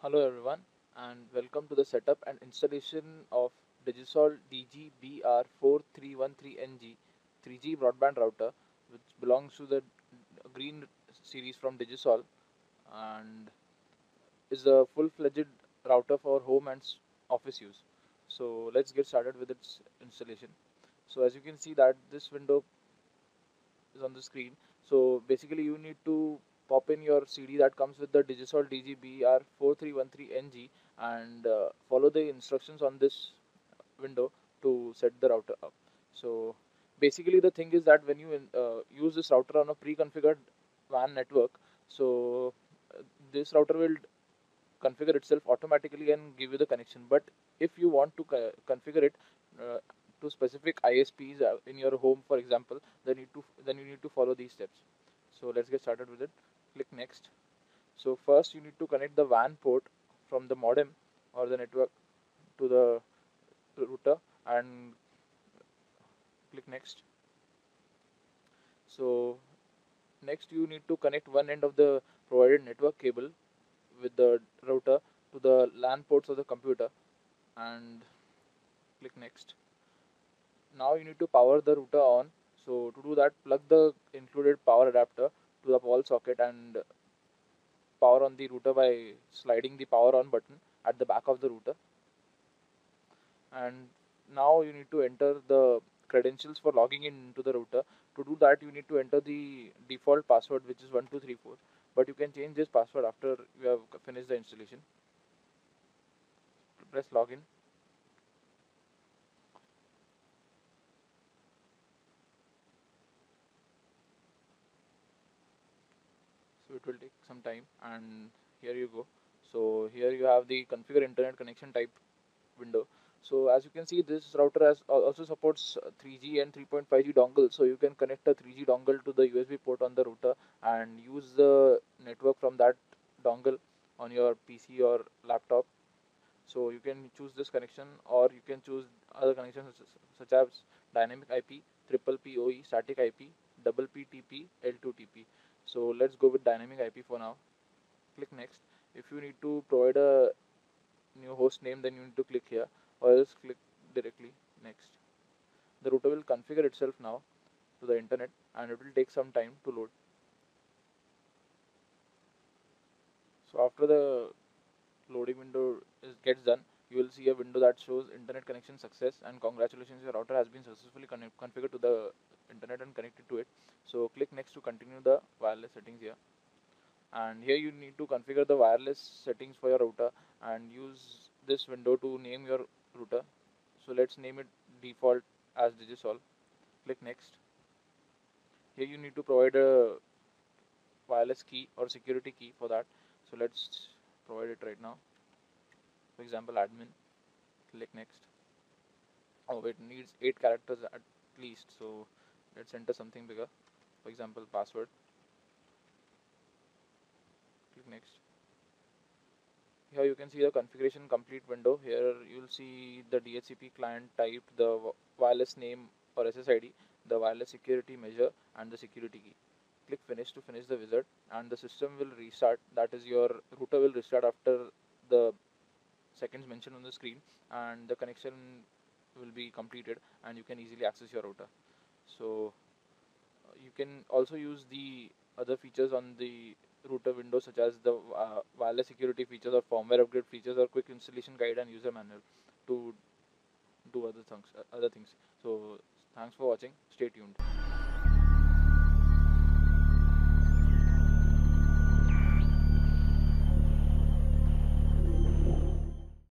Hello everyone and welcome to the setup and installation of Digisol DG-BR4313NG 3G broadband router which belongs to the green series from Digisol and is a full-fledged router for home and office use. So let's get started with its installation. So as you can see that this window is on the screen. So basically you need to pop in your CD that comes with the Digisol DGBR4313NG and uh, follow the instructions on this window to set the router up. So basically the thing is that when you uh, use this router on a pre-configured WAN network, so uh, this router will configure itself automatically and give you the connection. But if you want to co configure it uh, to specific ISPs uh, in your home, for example, then you to then you need to follow these steps. So let's get started with it click next. So first you need to connect the WAN port from the modem or the network to the router and click next. So next you need to connect one end of the provided network cable with the router to the LAN ports of the computer and click next. Now you need to power the router on. So to do that plug the included power adapter to the wall socket and power on the router by sliding the power on button at the back of the router. And now you need to enter the credentials for logging in into the router. To do that you need to enter the default password which is 1234 but you can change this password after you have finished the installation. Press login it will take some time and here you go. So here you have the configure internet connection type window. So as you can see this router has also supports uh, 3G and 3.5G dongle. So you can connect a 3G dongle to the USB port on the router and use the network from that dongle on your PC or laptop. So you can choose this connection or you can choose other connections such as dynamic IP, triple PoE, static IP, double PTP, L2TP so let's go with dynamic IP for now. Click next. If you need to provide a new host name then you need to click here or else click directly next. The router will configure itself now to the internet and it will take some time to load. So after the loading window is, gets done you will see a window that shows internet connection success and congratulations your router has been successfully configured to the internet and connected to it. So click next to continue the wireless settings here. And here you need to configure the wireless settings for your router and use this window to name your router. So let's name it default as Digisol. Click next. Here you need to provide a wireless key or security key for that. So let's provide it right now for example admin click next. Oh it needs 8 characters at least so let's enter something bigger. For example password. Click next. Here you can see the configuration complete window. Here you'll see the DHCP client type the wireless name or SSID the wireless security measure and the security key. Click finish to finish the wizard and the system will restart. That is your router will restart after the seconds mentioned on the screen and the connection will be completed and you can easily access your router. So you can also use the other features on the router window such as the uh, wireless security features or firmware upgrade features or quick installation guide and user manual to do other things uh, other things. So thanks for watching. Stay tuned